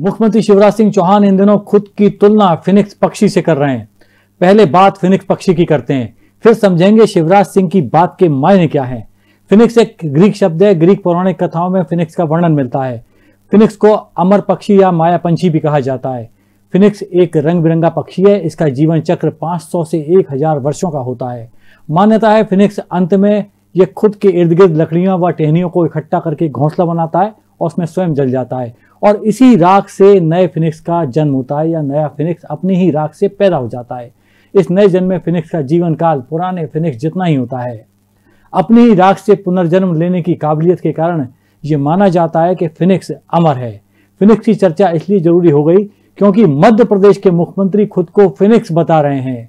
मुख्यमंत्री शिवराज सिंह चौहान इन दिनों खुद की तुलना फिनिक्स पक्षी से कर रहे हैं। पहले बात फिनिक्स पक्षी की करते हैं। फिर समझेंगे शिवराज सिंह की बात के मायने क्या है। फिनिक्स एक ग्रीक शब्द है, ग्रीक पौराणिक कथाओं में फिनिक्स का वर्णन मिलता है। फिनिक्स को अमर पक्षी या माया पंछी भी कहा जाता है। फिनिक्स एक रंग बिरंगा पक्षी है, इसका जीवन चक्र 500 से 1000 वर्षों का होता है। मान्यता है फिनिक्स अंत में यह खुद के इर्द गिर्द लकड़ियों व टहनियों को इकट्ठा करके घोंसला बनाता है और उसमें स्वयं जल जाता है। और इसी राख से नए फिनिक्स का जन्म होता है, या नया फिनिक्स अपनी ही राख से पैदा हो जाता है। इस नए जन्म में फिनिक्स का जीवन काल पुराने फिनिक्स जितना ही होता है। अपनी ही राख से पुनर्जन्म लेने की काबिलियत के कारण ये माना जाता है कि फिनिक्स अमर है। फिनिक्स की चर्चा इसलिए ज़रूरी हो गई क्योंकि मध्य प्रदेश के मुख्यमंत्री खुद को फिनिक्स बता रहे हैं।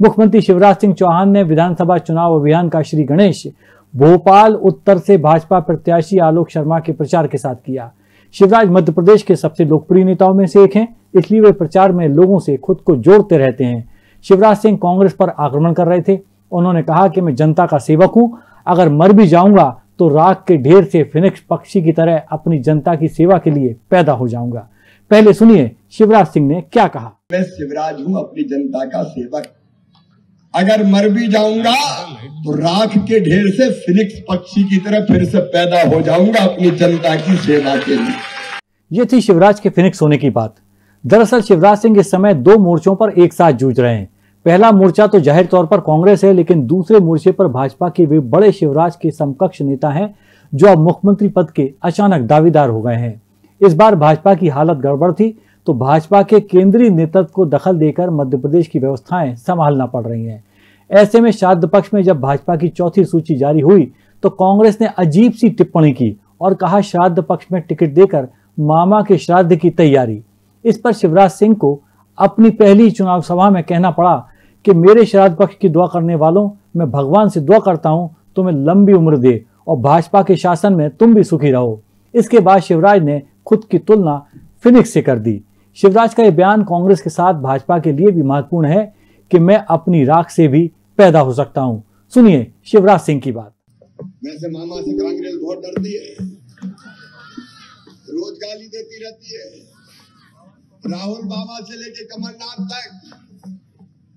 मुख्यमंत्री शिवराज सिंह चौहान ने विधानसभा चुनाव अभियान का श्री गणेश, भोपाल उत्तर से भाजपा प्रत्याशी आलोक शर्मा के प्रचार के साथ किया। शिवराज मध्य प्रदेश के सबसे लोकप्रिय नेताओं में से एक हैं, इसलिए वे प्रचार में लोगों से खुद को जोड़ते रहते हैं। शिवराज सिंह कांग्रेस पर आक्रमण कर रहे थे। उन्होंने कहा कि मैं जनता का सेवक हूँ। अगर मर भी जाऊँगा तो राख के ढेर से फिनिक्स पक्षी की तरह अपनी जनता की सेवा के लिए पैदा हो जाऊँगा। पहले सुनिए शिवराज सिंह ने क्या कहा। मैं शिवराज हूँ अपनी जनता का सेवक। अगर मर भी जाऊँगा तो राख के ढेर से फिनिक्स पक्षी की तरह फिर से पैदा हो जाऊँगा अपनी जनता की सेवा के लिए। ये थी शिवराज के फिनिक्स होने की बात। दरअसल शिवराज सिंह इस समय दो मोर्चों पर एक साथ जूझ रहे हैं। पहला मोर्चा तो ज़ाहिर तौर पर कांग्रेस है, लेकिन दूसरे मोर्चे पर भाजपा के वे बड़े शिवराज के समकक्ष नेता हैं, जो अब मुख्यमंत्री पद के अचानक दावेदार हो गए हैं। इस बार भाजपा की हालत गड़बड़ थी तो भाजपा के केंद्रीय नेतृत्व को दखल देकर मध्य प्रदेश की व्यवस्थाएँ संभालना पड़ रही हैं। ऐसे में श्राद्ध पक्ष में जब भाजपा की चौथी सूची जारी हुई तो कांग्रेस ने अजीब सी टिप्पणी की और कहा श्राद्ध पक्ष में टिकट देकर मामा के श्राद्ध की तैयारी। इस पर शिवराज सिंह को अपनी पहली चुनाव सभा में कहना पड़ा कि, मेरे श्राद्ध पक्ष की दुआ करने वालों, मैं भगवान से दुआ करता हूँ, तुम्हें लंबी उम्र दे और भाजपा के शासन में तुम भी सुखी रहो। इसके बाद शिवराज ने खुद की तुलना फिनिक्स से कर दी। शिवराज का यह बयान कांग्रेस के साथ भाजपा के लिए भी महत्वपूर्ण है कि, मैं अपनी राख से भी पैदा हो सकता हूँ। सुनिए, शिवराज सिंह की बात। वैसे मामा से कांग्रेस बहुत डरती है। रोज गाली देती रहती है। राहुल बाबा से लेके कमलनाथ तक।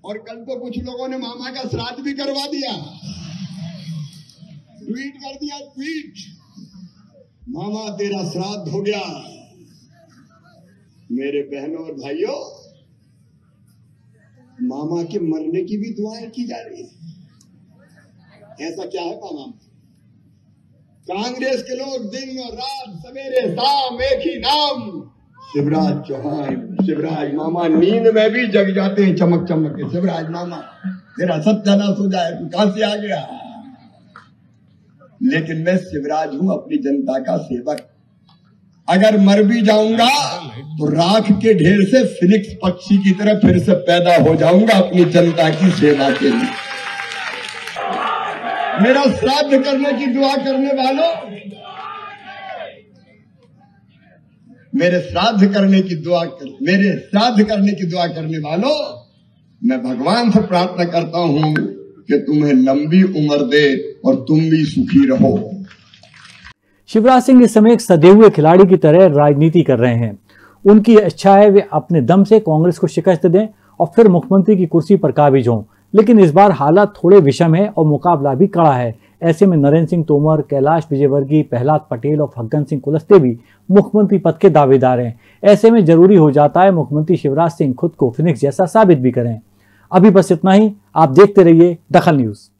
और कल तो कुछ लोगों ने मामा का श्राद्ध भी करवा दिया। ट्वीट कर दिया, ट्वीट। मामा, तेरा श्राद्ध हो गया। मेरे बहनों और भाइयों मामा के मरने की भी दुआएँ की जा रही है। ऐसा क्या है मामा? कांग्रेस के लोग दिन और रात सवेरे शाम एक ही नाम। शिवराज चौहान, शिवराज मामा, नींद में भी जग जाते हैं चमक चमक के। शिवराज मामा तेरा सत्यानाश हो जाए तू कहाँ से आ गया? लेकिन मैं शिवराज हूँ अपनी जनता का सेवक। अगर मर भी जाऊँगा तो राख के ढेर से फिनिक्स पक्षी की तरह फिर से पैदा हो जाऊँगा अपनी जनता की सेवा के लिए। मेरा श्राद्ध करने की दुआ करने वालों, मेरे श्राद्ध करने की दुआ कर, मेरे श्राद्ध करने की दुआ करने वालों, मैं भगवान से प्रार्थना करता हूँ कि तुम्हें लंबी उम्र दे और तुम भी सुखी रहो। शिवराज सिंह इस समय एक सदे हुए खिलाड़ी की तरह राजनीति कर रहे हैं। उनकी इच्छा है वे अपने दम से कांग्रेस को शिकस्त दें और फिर मुख्यमंत्री की कुर्सी पर काबिज हों। लेकिन इस बार हालात थोड़े विषम है और मुकाबला भी कड़ा है। ऐसे में नरेंद्र सिंह तोमर, कैलाश विजयवर्गीय, प्रहलाद पटेल और फग्गन सिंह कुलस्ते भी मुख्यमंत्री पद के दावेदार हैं। ऐसे में ज़रूरी हो जाता है मुख्यमंत्री शिवराज सिंह खुद को फिनिक्स जैसा साबित भी करें। अभी बस इतना ही। आप देखते रहिए दखल न्यूज़।